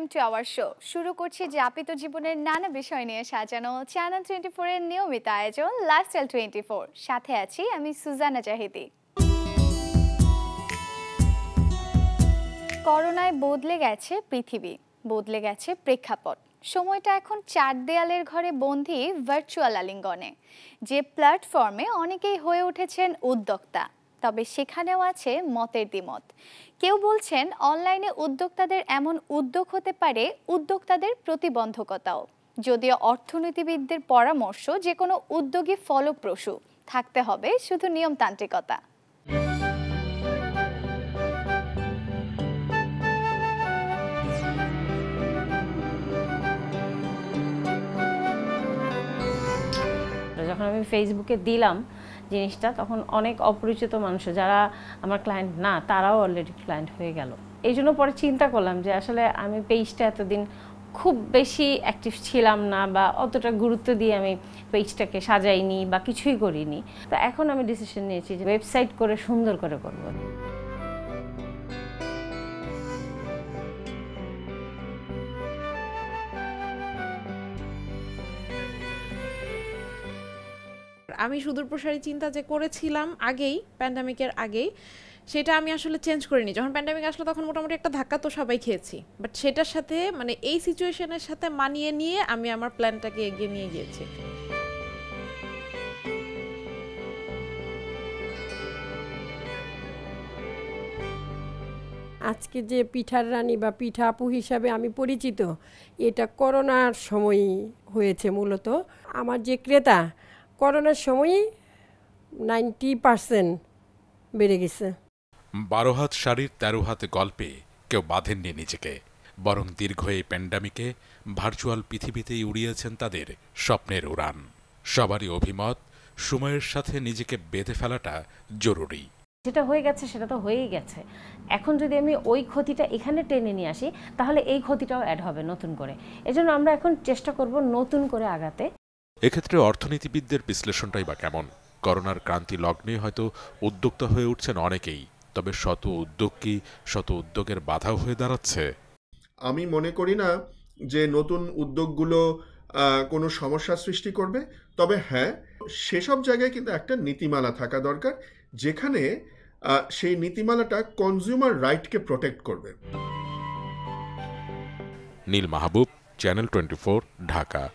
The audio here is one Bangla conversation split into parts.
ওয়েলকাম টু আওয়ার শো শুরু করছি যাপিত জীবনের নানা বিষয় নিয়ে সাজানো চ্যানেল টোয়েন্টি ফোরের নিয়মিত আয়োজন লাইফস্টাইল টোয়েন্টি ফোর সাথে আছি আমি সুজানা জাহিদি। করোনায় বদলে গেছে পৃথিবী, বদলে গেছে প্রেক্ষাপট। সময়টা এখন চার দেয়ালের ঘরে বন্দি ভার্চুয়াল আলিঙ্গনে, যে প্ল্যাটফর্মে অনেকেই হয়ে উঠেছেন উদ্যোক্তা। তবে সেখানেও আছে মতের দ্বিমত। কেউ বলছেন, অনলাইনে উদ্যোক্তাদের এমন উদ্যোগ হতে পারে উদ্যোক্তাদের প্রতিবন্ধকতাও। যদিও অর্থনীতিবিদদের পরামর্শ যে কোনো উদ্যোগী ফলপ্রসূ, থাকতে হবে শুধু নিয়মতান্ত্রিকতা। যখন আমি ফেসবুকে দিলাম জিনিসটা, তখন অনেক অপরিচিত মানুষ, যারা আমার ক্লায়েন্ট না, তারাও অলরেডি ক্লায়েন্ট হয়ে গেল। এই জন্য পরে চিন্তা করলাম যে আসলে আমি পেজটা এতদিন খুব বেশি অ্যাক্টিভ ছিলাম না বা অতটা গুরুত্ব দিয়ে আমি পেজটাকে সাজাইনি বা কিছুই করিনি। তো এখন আমি ডিসিশন নিয়েছি যে ওয়েবসাইট করে সুন্দর করে করব। আমি সুদূর প্রসারী চিন্তা যে করেছিলাম আগেই প্যান্ডামিকের আগেই, সেটা আমি আসলে চেঞ্জ করিনি। যখন প্যান্ডামিক আসলো তখন মোটামুটি একটা ধাক্কা তো সবাই খেয়েছি। বাট সেটার সাথে মানে এই সিচুয়েশনের সাথে মানিয়ে নিয়ে আমি আমার প্ল্যানটাকে এগিয়ে নিয়ে গিয়েছি। আজকে যে পিঠার রানী বা পিঠা আপু হিসাবে আমি পরিচিত, এটা করোনার সময়ই হয়েছে মূলত। আমার যে ক্রেতা করোনার সময়ই নাইনটি পারসেন্ট বেড়ে গেছে। বারো হাত শাড়ির তেরো হাতে গল্পে কেউ বাঁধেননি নিজেকে বরং দীর্ঘ এই প্যান্ডামিকে ভার্চুয়াল পৃথিবীতেই উড়িয়েছেন তাদের স্বপ্নের উড়ান। সবারই অভিমত সময়ের সাথে নিজেকে বেঁধে ফেলাটা জরুরি। যেটা হয়ে গেছে সেটা তো হয়েই গেছে। এখন যদি আমি ওই ক্ষতিটা এখানে টেনে নিয়ে আসি তাহলে এই ক্ষতিটাও অ্যাড হবে নতুন করে। এজন্য আমরা এখন চেষ্টা করব নতুন করে আগাতে। এক্ষেত্রে অর্থনীতিবিদদের বিশ্লেষণটাই বা কেমন? করোনার ক্রান্তি লগ্নে হয়তো উদ্যোক্তা হয়ে উঠছেন অনেকেই তবে শত উদ্যোগ কি শত উদ্যোগের বাধাও হয়ে দাঁড়াচ্ছে? আমি মনে করি না যে নতুন উদ্যোগগুলো কোনো সমস্যা সৃষ্টি করবে তবে হ্যাঁ সেসব জায়গায় কিন্তু একটা নীতিমালা থাকা দরকার যেখানে সেই নীতিমালাটা কনজিউমার রাইটকে প্রোটেক্ট করবে। Neel Mahbub channel twenty Dhaka.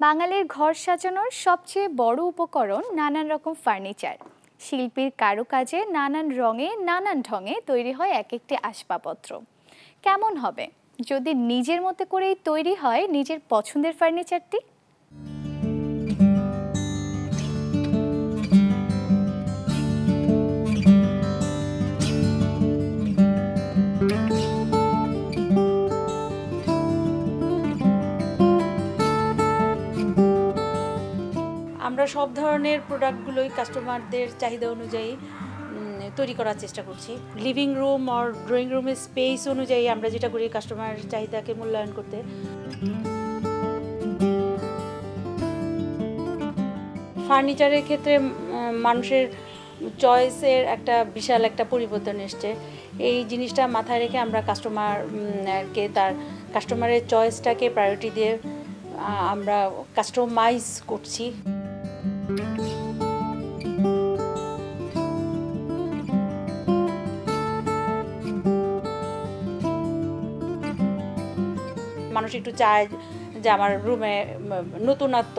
বাঙালির ঘর সাজানোর সবচেয়ে বড় উপকরণ নানান রকম ফার্নিচার। শিল্পীর কারুকাজে নানান রঙে, নানান ঢঙে তৈরি হয় এক একটি আসবাবপত্র। কেমন হবে? যদি নিজের মতো করেই তৈরি হয় নিজের পছন্দের ফার্নিচারটি? সব ধরনের প্রোডাক্টগুলোই কাস্টমারদের চাহিদা অনুযায়ী তৈরি করার চেষ্টা করছি। লিভিং রুম আর ড্রয়িং রুমের স্পেস অনুযায়ী আমরা যেটা করি কাস্টমার চাহিদাকে মূল্যায়ন করতে। ফার্নিচারের ক্ষেত্রে মানুষের চয়েসের একটা বিশাল একটা পরিবর্তন এসছে। এই জিনিসটা মাথায় রেখে আমরা কাস্টমারকে তার কাস্টমারের চয়েসটাকে প্রায়োরিটি দিয়ে আমরা কাস্টমাইজ করছি। মানুষ একটু চায় যে আমার রুমে নতুনত্ব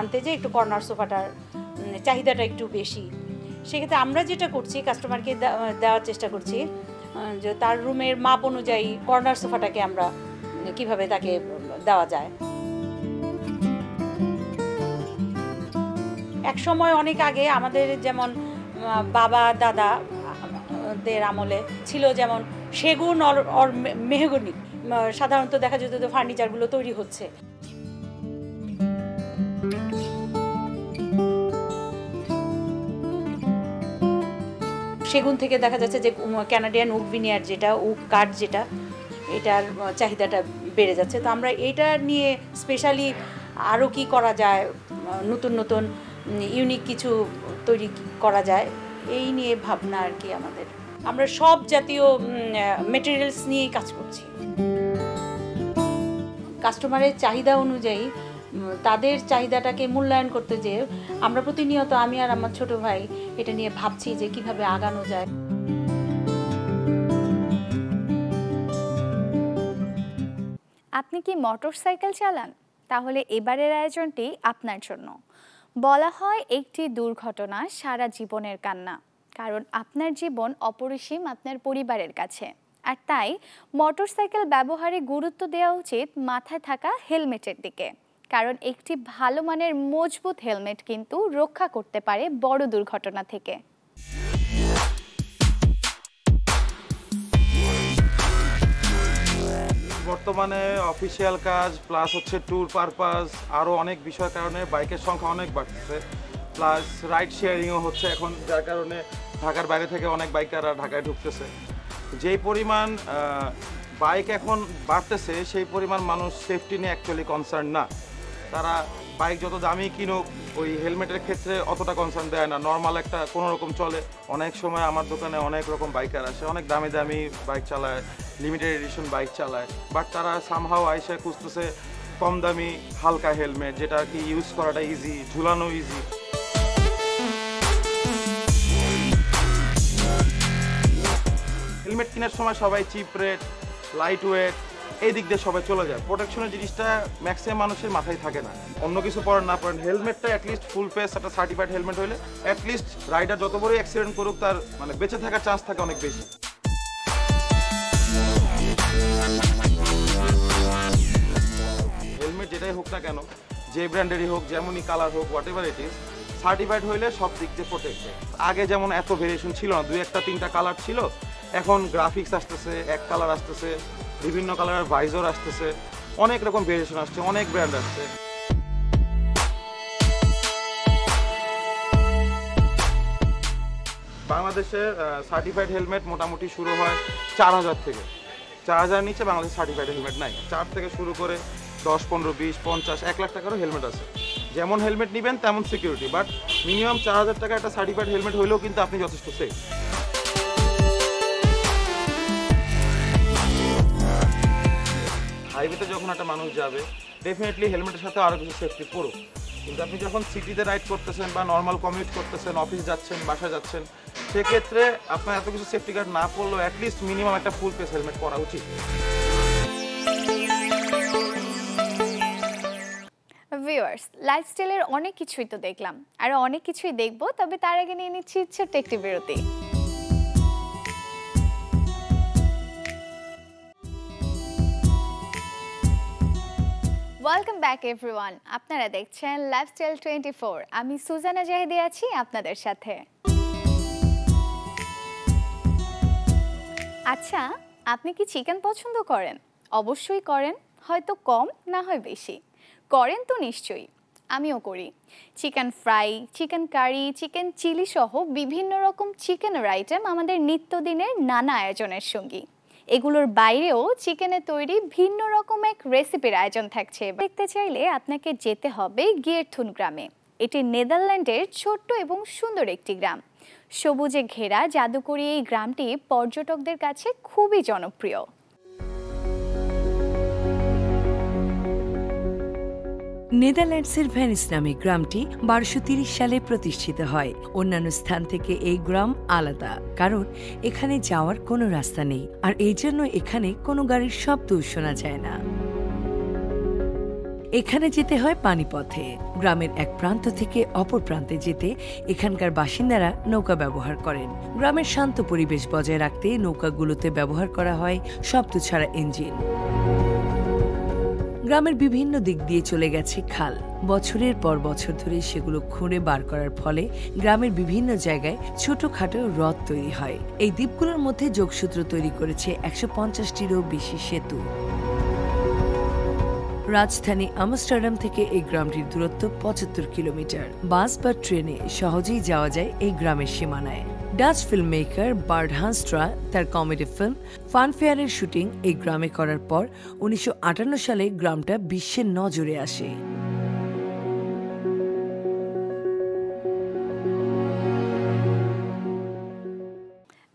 আনতে যে একটু কর্নার সোফাটার চাহিদাটা একটু বেশি। সেক্ষেত্রে আমরা যেটা করছি কাস্টমারকে দেওয়ার চেষ্টা করছি যে তার রুমের মাপ অনুযায়ী কর্নার সোফাটাকে আমরা কীভাবে তাকে দেওয়া যায়। এক সময় অনেক আগে আমাদের যেমন বাবা, দাদা, দের আমলে ছিল যেমন সেগুন অর মেহগনি সাধারণত দেখা যেত ফার্নিচারগুলো তৈরি হচ্ছে। সেগুন থেকে দেখা যাচ্ছে যে ক্যানাডিয়ান উক ভিনিয়ার যেটা, উক কাঠ যেটা, এটার চাহিদাটা বেড়ে যাচ্ছে। তো আমরা এটা নিয়ে স্পেশালি আরও কি করা যায় নতুন নতুন ইউনিক কিছু তৈরি করা যায়, এই নিয়ে ভাবনা আর কি আমাদের। আমরা সব জাতীয় মেটেরিয়ালস নিয়েই কাজ করছি। কাস্টমারের চাহিদা অনুযায়ী তাদের চাহিদাটাকে মূল্যায়ন করতে যে আমরা প্রতিনিয়ত আমি আর আমার ছোট ভাই এটা নিয়ে ভাবছি যে কীভাবে আগানো যায়। আপনি কি মোটরসাইকেল চালান? তাহলে এবারের আয়োজনটি আপনার জন্য। বলা হয় একটি দুর্ঘটনা সারা জীবনের কান্না। কারণ আপনার জীবন অপরিসীম আপনার পরিবারের কাছে। আর তাই মোটরসাইকেল ব্যবহারে গুরুত্ব দেওয়া উচিত মাথায় থাকা হেলমেটের দিকে। কারণ একটি ভালো মানের মজবুত হেলমেট কিন্তু রক্ষা করতে পারে বড় দুর্ঘটনা থেকে। বর্তমানে অফিসিয়াল কাজ প্লাস হচ্ছে ট্যুর পারপাস আরও অনেক বিষয়ের কারণে বাইকের সংখ্যা অনেক বাড়তেছে। প্লাস রাইড শেয়ারিংও হচ্ছে এখন, যার কারণে ঢাকার বাইরে থেকে অনেক বাইকাররা ঢাকায় ঢুকতেছে। যেই পরিমাণ বাইক এখন বাড়তেছে, সেই পরিমাণ মানুষ সেফটি নিয়ে অ্যাকচুয়ালি কনসার্ন না। তারা বাইক যত দামি কিনুক, ওই হেলমেটের ক্ষেত্রে অতটা কনসার্ন দেয় না। নর্মাল একটা কোনো রকম চলে। অনেক সময় আমার দোকানে অনেক রকম বাইকার আসে, অনেক দামি দামি বাইক চালায় লিমিটেড এডিশন বাইক চালায়। বাট তারা সামহাও আইসে খুঁজতেছে কম দামি হালকা হেলমেট, যেটা কি ইউজ করাটা ইজি ঝুলানো ইজি হেলমেট কেনার সময় সবাই চিপ রেট লাইট ওয়েট এই দিক দিয়ে সবাই চলে যায়। প্রোটেকশনের জিনিসটা ম্যাক্সিমাম মানুষের মাথায় থাকে না। অন্য কিছু পরেন, না পড়েন হেলমেটটা অ্যাটলিস্ট ফুল ফেস একটা সার্টিফাইড হেলমেট হলে অ্যাটলিস্ট রাইডার যত বড়ই অ্যাক্সিডেন্ট করুক, তার মানে বেঁচে থাকার চান্স থাকে অনেক বেশি। হেলমেট যেটাই হোক না কেন, যে ব্র্যান্ডেরই হোক, যেমনই কালার হোক whatever it is certified হইলে সব দিক দিয়ে প্রোটেক্টেড আগে যেমন এত ভেরিয়েশন ছিল না, দুই একটা, তিনটা কালার ছিল, এখন গ্রাফিক্স আসতেছে, এক কালার আসতেছে বিভিন্ন কালারের ভাইজর আসতেছে, অনেক রকম ভেরিয়েশন আসছে, অনেক ব্র্যান্ড আসছে। বাংলাদেশের সার্টিফাইড হেলমেট মোটামুটি শুরু হয় চার হাজার থেকে। চার হাজার নিচে বাংলাদেশ সার্টিফাইড হেলমেট নাই। চার থেকে শুরু করে দশ, পনেরো, বিশ, পঞ্চাশ, এক লাখ টাকারও হেলমেট আছে। যেমন হেলমেট নেবেন তেমন সিকিউরিটি বাট মিনিমাম চার হাজার টাকা একটা সার্টিফাইড হেলমেট হলেও কিন্তু আপনি যথেষ্ট সেফ হাইওয়েতে যখন একটা মানুষ যাবে ডেফিনেটলি হেলমেটের সাথে আরও কিছু সেফটি পড়ুক কিন্তু আপনি যখন সিটিতে রাইড করতেছেন বা নর্মাল কমিউট করতেছেন অফিস যাচ্ছেন বাসা যাচ্ছেন, সেক্ষেত্রে আপনার এত কিছু সেফটি গার্ড না পড়লেও অ্যাটলিস্ট মিনিমাম একটা ফুল ফেস হেলমেট পরা উচিত। ভিউয়ার্স লাইফস্টাইলের অনেক কিছুই তো দেখলাম। আর অনেক কিছুই দেখব, তবে তার আগে নিয়ে নিচ্ছি ছোট্ট একটি বিরতি। ওয়েলকাম ব্যাক এভরিওয়ান আপনারা দেখছেন লাইফস্টাইল টোয়েন্টি ফোর আমি সুজানা জাহিদি আছি আপনাদের সাথে। আচ্ছা আপনি কি চিকেন পছন্দ করেন? অবশ্যই করেন, হয়তো কম, না হয় বেশি। করেন তো নিশ্চয়ই। আমিও করি। Chicken fry chicken curry chicken chilli সহ বিভিন্ন রকম চিকেনের আইটেম আমাদের নিত্যদিনের নানা আয়োজনের সঙ্গী। এগুলোর বাইরেও চিকেনে তৈরি ভিন্ন রকম এক রেসিপির আয়োজন থাকছে। দেখতে চাইলে আপনাকে যেতে হবে গিয়েরথুন গ্রামে। এটি নেদারল্যান্ডের ছোট্ট এবং সুন্দর একটি গ্রাম। সবুজে ঘেরা জাদুকরি এই গ্রামটি পর্যটকদের কাছে খুবই জনপ্রিয়। নেদারল্যান্ডসের ভ্যানিস নামে গ্রামটি বারোশো সালে প্রতিষ্ঠিত হয়। অন্যান্য স্থান থেকে এই গ্রাম আলাদা, কারণ এখানে যাওয়ার কোনো রাস্তা নেই, আর এই জন্য এখানে কোনো গাড়ির শব্দ শোনা যায় না। এখানে যেতে হয় পানিপথে। গ্রামের এক প্রান্ত থেকে অপর প্রান্তে যেতে এখানকার বাসিন্দারা নৌকা ব্যবহার করেন। গ্রামের শান্ত পরিবেশ বজায় রাখতে নৌকাগুলোতে ব্যবহার করা হয় শব্দ ছাড়া ইঞ্জিন। গ্রামের বিভিন্ন দিক দিয়ে চলে গেছে খাল। বছরের পর বছর ধরে সেগুলো খুঁড়ে বার করার ফলে গ্রামের বিভিন্ন জায়গায় ছোটখাটো হ্রদ তৈরি হয়। এই দ্বীপগুলোর মধ্যে যোগসূত্র তৈরি করেছে একশো পঞ্চাশটিরও বেশি সেতু। রাজধানী আমস্টারডাম থেকে এই গ্রামটির দূরত্ব পঁচাত্তর কিলোমিটার। বাস বা ট্রেনে সহজেই যাওয়া যায় এই গ্রামের সীমানায়। Dutch film maker Bert Haanstra, তার কমেডি ফিল্ম ফানফেয়ারের শুটিং এই গ্রামে করার পর উনিশশো আটান্ন সালে গ্রামটা বিশ্বের নজরে আসে।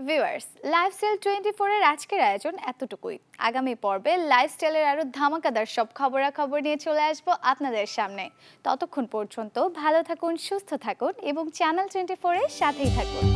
ভিউয়ার্স, লাইফস্টাইল টোয়েন্টি ফোরের আজকের আয়োজন এতটুকুই। আগামী পর্বে লাইফস্টাইলের আরও ধামাকাদার সব খবরাখবর নিয়ে চলে আসব আপনাদের সামনে। ততক্ষণ পর্যন্ত ভালো থাকুন, সুস্থ থাকুন এবং চ্যানেল টোয়েন্টি ফোরের সাথেই থাকুন।